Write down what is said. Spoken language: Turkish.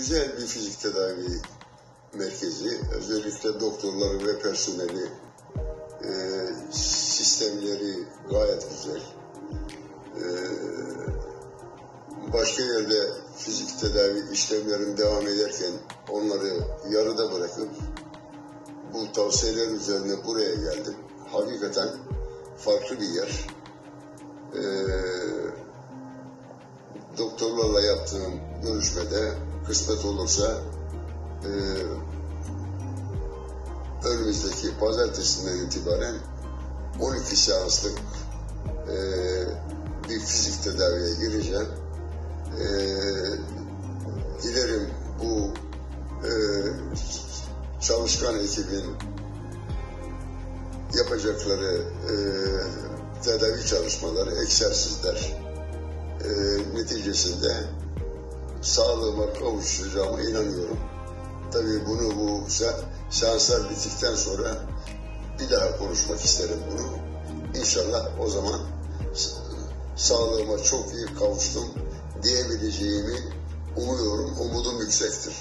Güzel bir fizik tedavi merkezi. Özellikle doktorları ve personeli e, sistemleri gayet güzel. E, başka yerde fizik tedavi işlemlerin devam ederken onları yarıda bırakıp bu tavsiyeler üzerine buraya geldim. Hakikaten farklı bir yer. Doktorlarla yaptığım görüşmede kısmet olursa e, önümüzdeki pazartesinden itibaren 12 seanslık e, bir fizik tedaviye gireceğim. E, dilerim bu e, çalışkan ekibin yapacakları e, tedavi çalışmaları, egzersizler e, neticesinde sağlığıma kavuşacağıma inanıyorum. Tabii bunu bu se- seanslar bittikten sonra bir daha konuşmak isterim bunu. İnşallah o zaman sağlığıma çok iyi kavuştum diyebileceğimi umuyorum. Umudum yüksektir.